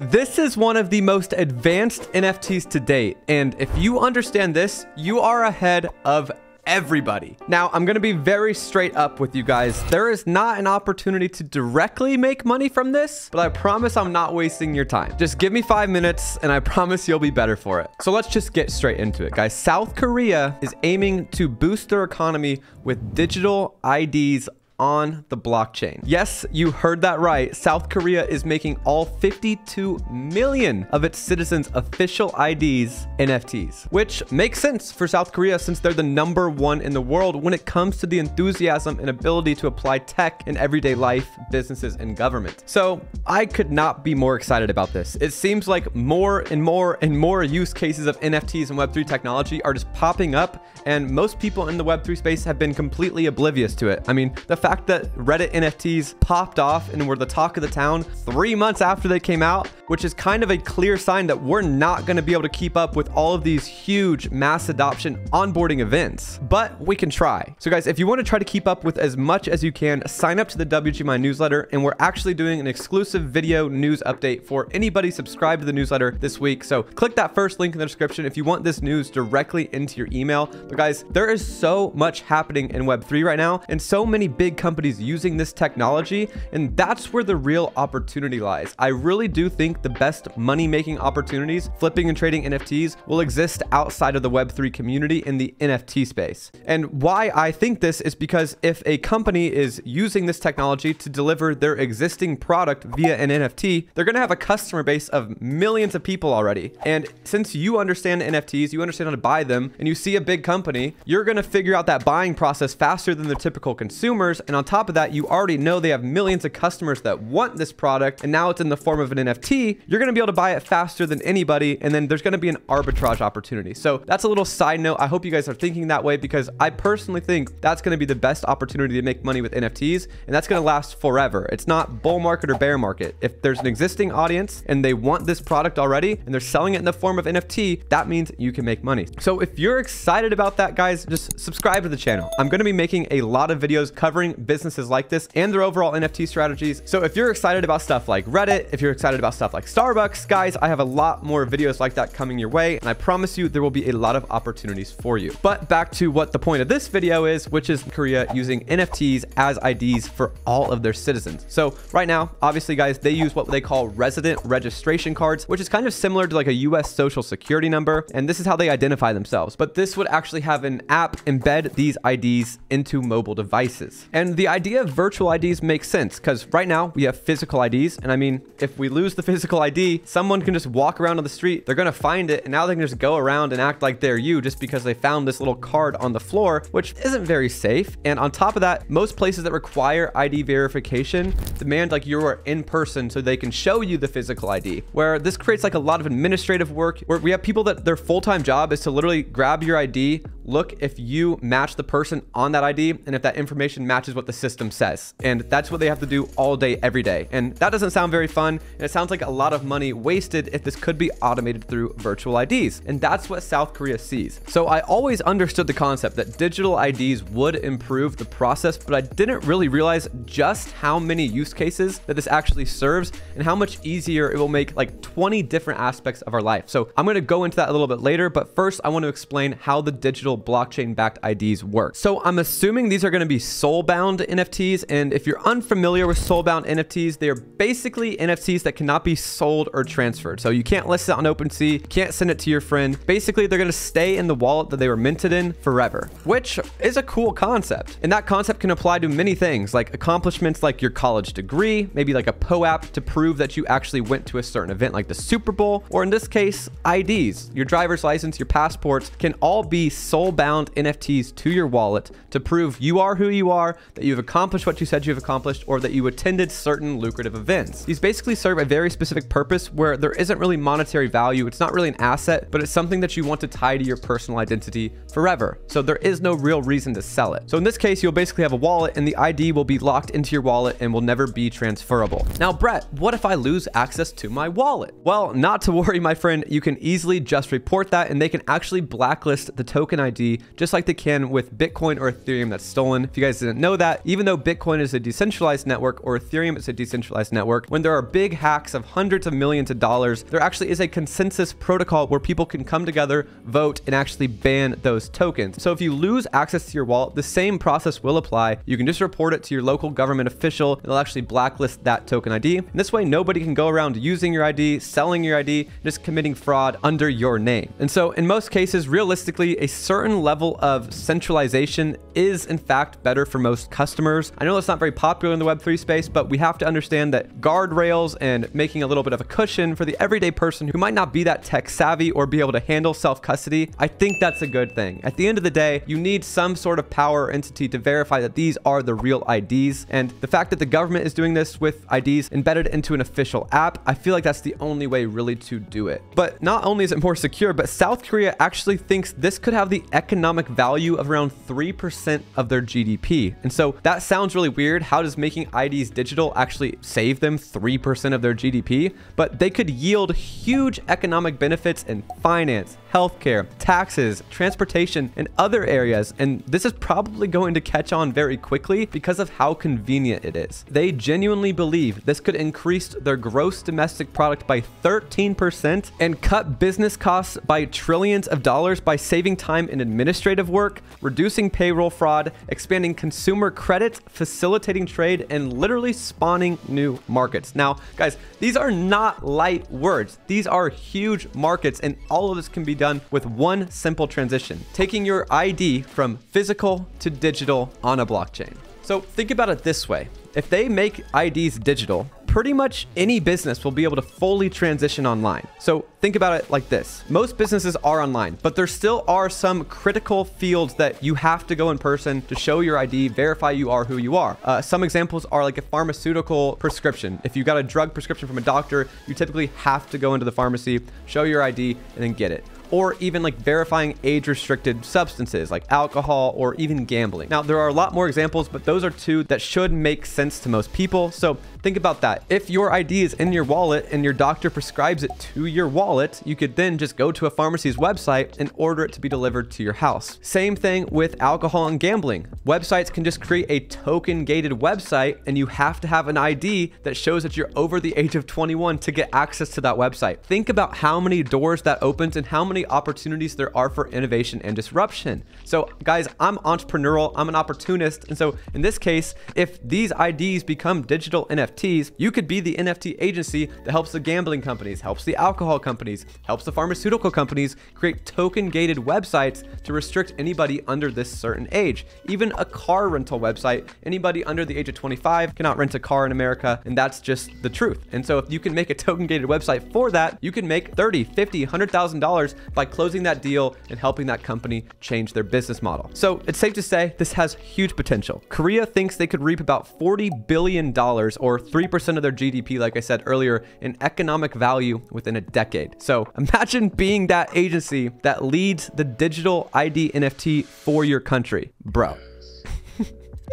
This is one of the most advanced NFTs to date, and if you understand this, you are ahead of everybody. Now, I'm going to be very straight up with you guys. There is not an opportunity to directly make money from this, but I promise I'm not wasting your time. Just give me five minutes and I promise you'll be better for it. So let's just get straight into it, guys. South Korea is aiming to boost their economy with digital IDs on the blockchain. Yes, you heard that right. South Korea is making all 52 million of its citizens official IDs NFTs, which makes sense for South Korea since they're the number one in the world when it comes to the enthusiasm and ability to apply tech in everyday life, businesses, and government. So I could not be more excited about this. It seems like more and more and more use cases of NFTs and Web3 technology are just popping up, and most people in the Web3 space have been completely oblivious to it. I mean, the fact that Reddit NFTs popped off and were the talk of the town three months after they came out, which is kind of a clear sign that we're not going to be able to keep up with all of these huge mass adoption onboarding events, but we can try. So guys, if you want to try to keep up with as much as you can, sign up to the WGMI newsletter and we're actually doing an exclusive video news update for anybody subscribed to the newsletter this week. So click that first link in the description if you want this news directly into your email. But guys, there is so much happening in Web3 right now and so many big companies using this technology. And that's where the real opportunity lies. I really do think the best money making opportunities, flipping and trading NFTs, will exist outside of the Web3 community in the NFT space. And why I think this is because if a company is using this technology to deliver their existing product via an NFT, they're going to have a customer base of millions of people already. And since you understand NFTs, you understand how to buy them, and you see a big company, you're going to figure out that buying process faster than the typical consumers. And on top of that, you already know they have millions of customers that want this product, and now it's in the form of an NFT. You're going to be able to buy it faster than anybody, and then there's going to be an arbitrage opportunity. So that's a little side note. I hope you guys are thinking that way because I personally think that's going to be the best opportunity to make money with NFTs, and that's going to last forever. It's not bull market or bear market. If there's an existing audience and they want this product already and they're selling it in the form of NFT, that means you can make money. So if you're excited about that, guys, just subscribe to the channel. I'm going to be making a lot of videos covering businesses like this and their overall NFT strategies. So if you're excited about stuff like Reddit, if you're excited about stuff like Starbucks, guys, I have a lot more videos like that coming your way. And I promise you there will be a lot of opportunities for you. But back to what the point of this video is, which is Korea using NFTs as IDs for all of their citizens. So right now, obviously guys, they use what they call resident registration cards, which is kind of similar to like a US social security number. And this is how they identify themselves. But this would actually have an app embed these IDs into mobile devices. And the idea of virtual IDs makes sense because right now we have physical IDs. And I mean, if we lose the physical ID, someone can just walk around on the street, they're going to find it, and now they can just go around and act like they're you just because they found this little card on the floor, which isn't very safe. And on top of that, most places that require ID verification demand like you are in person so they can show you the physical ID, where this creates like a lot of administrative work where we have people that their full-time job is to literally grab your ID, look if you match the person on that ID and if that information matches what the system says. And that's what they have to do all day, every day. And that doesn't sound very fun. And it sounds like a lot of money wasted if this could be automated through virtual IDs. And that's what South Korea sees. So I always understood the concept that digital IDs would improve the process, but I didn't really realize just how many use cases that this actually serves and how much easier it will make like 20 different aspects of our life. So I'm going to go into that a little bit later, but first I want to explain how the digital blockchain backed IDs work. So I'm assuming these are going to be soul-bound NFTs. And if you're unfamiliar with soul-bound NFTs, they are basically NFTs that cannot be sold or transferred. So you can't list it on OpenSea, can't send it to your friend. Basically, they're going to stay in the wallet that they were minted in forever, which is a cool concept. And that concept can apply to many things like accomplishments like your college degree, maybe like a POAP to prove that you actually went to a certain event like the Super Bowl, or in this case, IDs, your driver's license, your passports can all be soul-bound NFTs to your wallet to prove you are who you are, that you've accomplished what you said you've accomplished, or that you attended certain lucrative events. These basically serve a very specific purpose where there isn't really monetary value. It's not really an asset, but it's something that you want to tie to your personal identity forever. So there is no real reason to sell it. So in this case, you'll basically have a wallet and the ID will be locked into your wallet and will never be transferable. Now, Brett, what if I lose access to my wallet? Well, not to worry, my friend. You can easily just report that and they can actually blacklist the token ID ID, just like they can with Bitcoin or Ethereum that's stolen. If you guys didn't know that, even though Bitcoin is a decentralized network or Ethereum is a decentralized network, when there are big hacks of hundreds of millions of dollars, there actually is a consensus protocol where people can come together, vote, and actually ban those tokens. So if you lose access to your wallet, the same process will apply. You can just report it to your local government official, and they'll actually blacklist that token ID. And this way, nobody can go around using your ID, selling your ID, just committing fraud under your name. And so in most cases, realistically, a certain level of centralization is in fact better for most customers. I know that's not very popular in the Web3 space, but we have to understand that guardrails and making a little bit of a cushion for the everyday person who might not be that tech savvy or be able to handle self-custody, I think that's a good thing. At the end of the day, you need some sort of power entity to verify that these are the real IDs. And the fact that the government is doing this with IDs embedded into an official app, I feel like that's the only way really to do it. But not only is it more secure, but South Korea actually thinks this could have the economic value of around 3% of their GDP. And so that sounds really weird. How does making IDs digital actually save them 3% of their GDP? But they could yield huge economic benefits in finance, healthcare, taxes, transportation, and other areas. And this is probably going to catch on very quickly because of how convenient it is. They genuinely believe this could increase their gross domestic product by 13% and cut business costs by trillions of dollars by saving time in administrative work, reducing payroll fraud, expanding consumer credit, facilitating trade, and literally spawning new markets. Now, guys, these are not light words. These are huge markets, and all of this can be done with one simple transition, taking your ID from physical to digital on a blockchain. So think about it this way. If they make IDs digital, pretty much any business will be able to fully transition online. So think about it like this. Most businesses are online, but there still are some critical fields that you have to go in person to show your ID, verify you are who you are. Uh, some examples are like a pharmaceutical prescription. If you got a drug prescription from a doctor, you typically have to go into the pharmacy, show your ID, and then get it or even like verifying age restricted substances like alcohol or even gambling. Now, there are a lot more examples, but those are two that should make sense to most people. So think about that. If your ID is in your wallet and your doctor prescribes it to your wallet, you could then just go to a pharmacy's website and order it to be delivered to your house. Same thing with alcohol and gambling. Websites can just create a token gated website and you have to have an ID that shows that you're over the age of 21 to get access to that website. Think about how many doors that opens and how many opportunities there are for innovation and disruption. So guys, I'm entrepreneurial, I'm an opportunist. And so in this case, if these IDs become digital NFTs, you could be the NFT agency that helps the gambling companies, helps the alcohol companies, helps the pharmaceutical companies create token gated websites to restrict anybody under this certain age. Even a car rental website, anybody under the age of 25 cannot rent a car in America. And that's just the truth. And so if you can make a token gated website for that, you can make 30, 50, $100,000 by closing that deal and helping that company change their business model. So it's safe to say this has huge potential. Korea thinks they could reap about $40 billion or 3% of their GDP, like I said earlier, in economic value within a decade. So imagine being that agency that leads the digital ID NFT for your country, bro.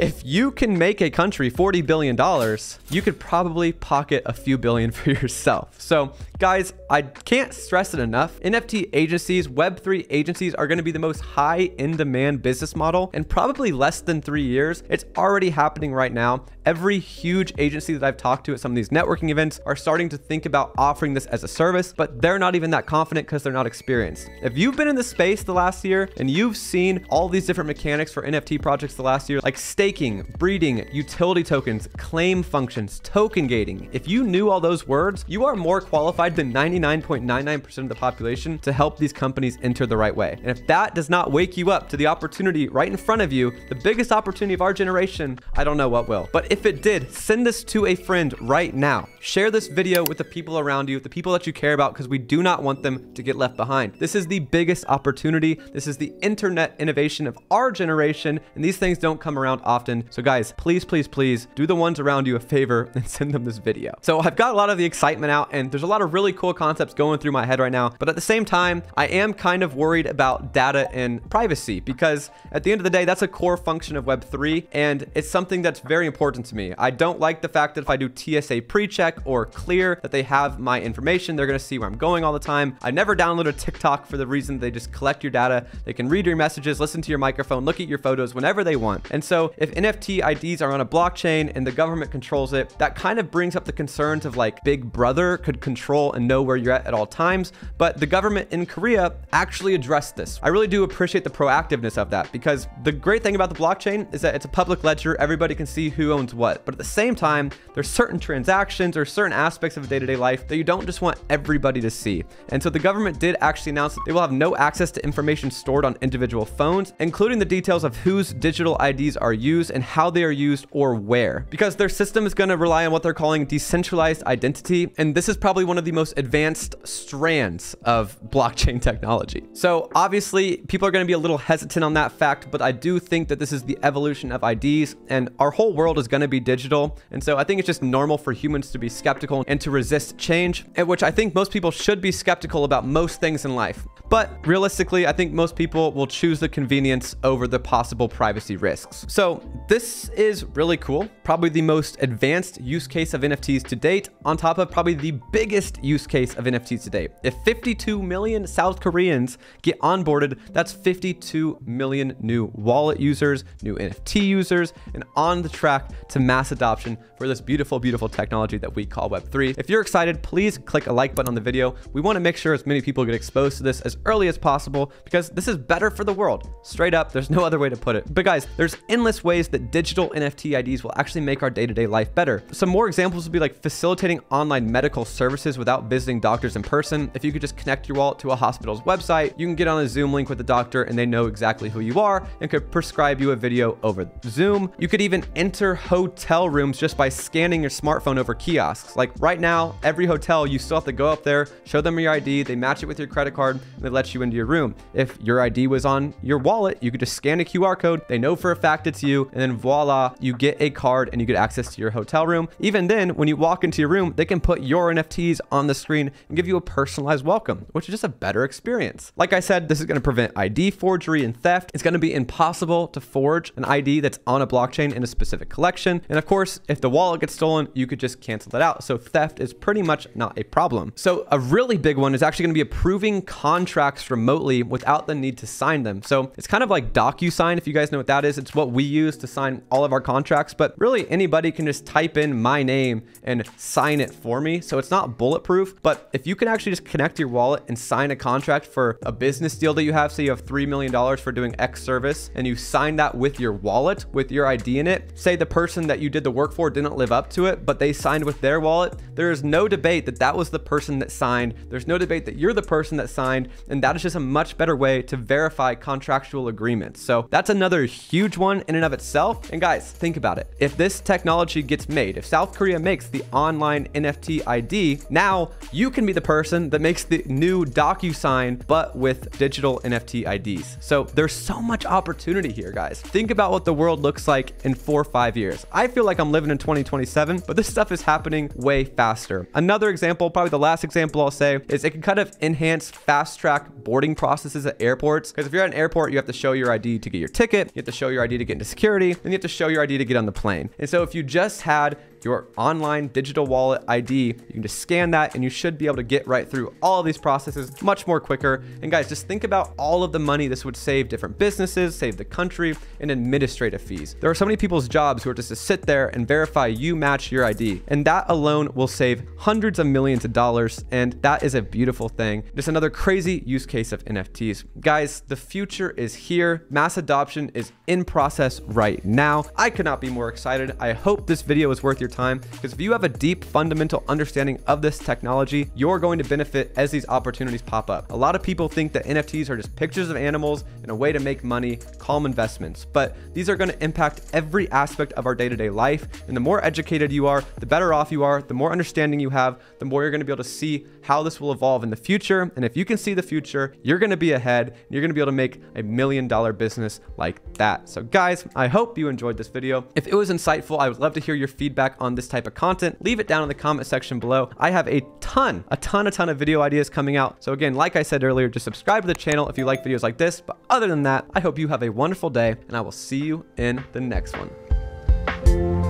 If you can make a country $40 billion, you could probably pocket a few billion for yourself. So guys, I can't stress it enough. NFT agencies, Web3 agencies are gonna be the most high in demand business model in probably less than three years. It's already happening right now. Every huge agency that I've talked to at some of these networking events are starting to think about offering this as a service, but they're not even that confident because they're not experienced. If you've been in the space the last year and you've seen all these different mechanics for NFT projects the last year, like staking, breeding, utility tokens, claim functions, token gating, if you knew all those words, you are more qualified than 99.99% of the population to help these companies enter the right way. And if that does not wake you up to the opportunity right in front of you, the biggest opportunity of our generation, I don't know what will. But if it did, send this to a friend right now. Share this video with the people around you, the people that you care about, because we do not want them to get left behind. This is the biggest opportunity. This is the internet innovation of our generation, and these things don't come around often. So guys, please, please, please do the ones around you a favor and send them this video. So I've got a lot of the excitement out and there's a lot of really cool concepts going through my head right now. But at the same time, I am kind of worried about data and privacy because at the end of the day, that's a core function of Web3 and it's something that's very important to me. I don't like the fact that if I do TSA pre-check or clear that they have my information, they're gonna see where I'm going all the time. I never downloaded TikTok for the reason they just collect your data. They can read your messages, listen to your microphone, look at your photos whenever they want. And so if NFT IDs are on a blockchain and the government controls it, that kind of brings up the concerns of like Big Brother could control and know where you're at at all times. But the government in Korea actually addressed this. I really do appreciate the proactiveness of that because the great thing about the blockchain is that it's a public ledger. Everybody can see who owns what. But at the same time, there's certain transactions or certain aspects of day-to-day -day life that you don't just want everybody to see. And so the government did actually announce that they will have no access to information stored on individual phones, including the details of whose digital IDs are used and how they are used or where. Because their system is going to rely on what they're calling decentralized identity. And this is probably one of the most advanced strands of blockchain technology. So obviously people are going to be a little hesitant on that fact, but I do think that this is the evolution of IDs and our whole world is going to be digital. And so I think it's just normal for humans to be skeptical and to resist change, at which I think most people should be skeptical about most things in life. But realistically, I think most people will choose the convenience over the possible privacy risks. So this is really cool. Probably the most advanced use case of NFTs to date, on top of probably the biggest use case of NFTs to date. If 52 million South Koreans get onboarded, that's 52 million new wallet users, new NFT users, and on the track to mass adoption for this beautiful, beautiful technology that we call Web3. If you're excited, please click a like button on the video. We want to make sure as many people get exposed to this as early as possible because this is better for the world. Straight up, there's no other way to put it. But guys, there's endless ways that digital NFT IDs will actually make our day-to-day -day life better. Some more examples would be like facilitating online medical services without visiting doctors in person. If you could just connect your wallet to a hospital's website, you can get on a Zoom link with the doctor and they know exactly who you are and could prescribe you a video over Zoom. You could even enter hotel rooms just by scanning your smartphone over kiosks. Like right now, every hotel, you still have to go up there, show them your ID, they match it with your credit card, and they let you into your room. If your ID was on your wallet, you could just scan a QR code. They know for a fact it's you. And then voila, you get a card and you get access to your hotel room. Even then, when you walk into your room, they can put your NFTs on the screen and give you a personalized welcome, which is just a better experience. Like I said, this is going to prevent ID forgery and theft. It's going to be impossible to forge an ID that's on a blockchain in a specific collection. And of course, if the wallet gets stolen, you could just cancel that out. So theft is pretty much not a problem. So a really big one is actually going to be approving contracts remotely without the need to sign them. So it's kind of like DocuSign, if you guys know what that is. It's what we use to sign all of our contracts, but really anybody can just type in my name and sign it for me. So it's not bulletproof, but if you can actually just connect your wallet and sign a contract for a business deal that you have, say you have $3 million for doing X service and you sign that with your wallet with your ID in it, say the person that you did the work for didn't live up to it, but they signed with their wallet, there is no debate that that was the person that signed. There's no debate that you're the person that signed and that is just a much better way to verify contractual agreements. So that's another huge one in and of itself. And guys, think about it. If this technology gets made, if South Korea makes the online NFT ID, now you can be the person that makes the new DocuSign, but with digital NFT IDs. So there's so much opportunity here, guys. Think about what the world looks like in four or five years. I feel like I'm living in 2027, but this stuff is happening way faster. Another example, probably the last example I'll say, is it can kind of enhance fast fast track boarding processes at airports. Because if you're at an airport, you have to show your ID to get your ticket, you have to show your ID to get into security, and you have to show your ID to get on the plane. And so if you just had your online digital wallet ID. You can just scan that and you should be able to get right through all these processes much more quicker. And guys, just think about all of the money this would save different businesses, save the country, and administrative fees. There are so many people's jobs who are just to sit there and verify you match your ID. And that alone will save hundreds of millions of dollars. And that is a beautiful thing. Just another crazy use case of NFTs. Guys, the future is here. Mass adoption is in process right now. I could not be more excited. I hope this video was worth your time because if you have a deep fundamental understanding of this technology, you're going to benefit as these opportunities pop up. A lot of people think that NFTs are just pictures of animals and a way to make money, calm investments, but these are going to impact every aspect of our day to day life. And the more educated you are, the better off you are, the more understanding you have, the more you're going to be able to see how this will evolve in the future. And if you can see the future, you're going to be ahead. You're going to be able to make a million dollar business like that. So, guys, I hope you enjoyed this video. If it was insightful, I would love to hear your feedback on this type of content. Leave it down in the comment section below. I have a ton, a ton, a ton of video ideas coming out. So, again, like I said earlier, just subscribe to the channel if you like videos like this. But other than that, I hope you have a wonderful day, and I will see you in the next one.